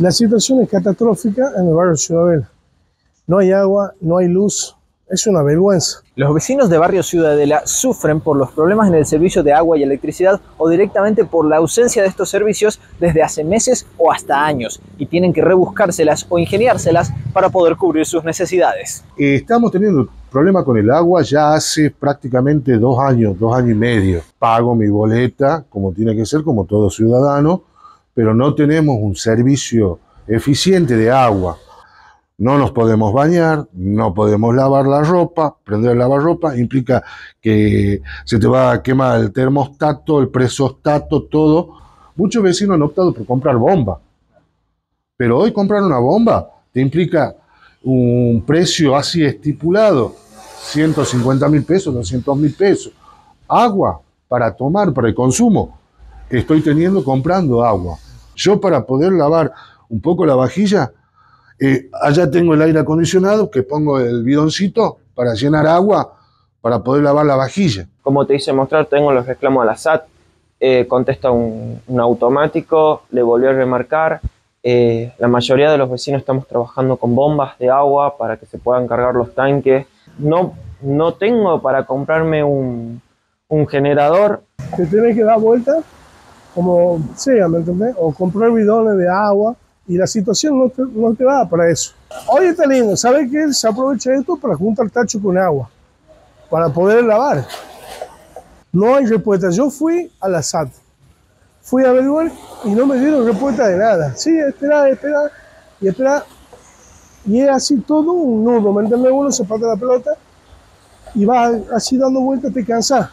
La situación es catastrófica en el barrio Ciudadela. No hay agua, no hay luz, es una vergüenza. Los vecinos de Barrio Ciudadela sufren por los problemas en el servicio de agua y electricidad o directamente por la ausencia de estos servicios desde hace meses o hasta años y tienen que rebuscárselas o ingeniárselas para poder cubrir sus necesidades. Eh, estamos teniendo problema con el agua ya hace prácticamente dos años, dos años y medio. Pago mi boleta como tiene que ser, como todo ciudadano, pero no tenemos un servicio eficiente de agua. No nos podemos bañar, no podemos lavar la ropa, prender el lavarropa implica que se te va a quemar el termostato, el presostato, todo. Muchos vecinos han optado por comprar bomba. Pero hoy comprar una bomba te implica un precio así estipulado, 150 mil pesos, 200 mil pesos. Agua para tomar, para el consumo, estoy teniendo comprando agua. Yo para poder lavar un poco la vajilla, eh, allá tengo el aire acondicionado que pongo el bidoncito para llenar agua para poder lavar la vajilla. Como te hice mostrar, tengo los reclamos a la SAT, eh, contesta un, automático, le volvió a remarcar. Eh, la mayoría de los vecinos estamos trabajando con bombas de agua para que se puedan cargar los tanques. No, no tengo para comprarme un, un generador. Te tienes que dar vuelta como sea, ¿me entendés? O comprar bidones de agua y la situación no te, no te da para eso. Hoy está lindo, ¿sabes qué? Se aprovecha esto para juntar tacho con agua, para poder lavar. No hay respuesta. Yo fui a la SAT, fui a averiguar y no me dieron respuesta de nada. Sí, espera, espera y espera. Y es así todo un nudo, ¿me entiendes? Uno se parte la pelota y va así dando vueltas, te cansas.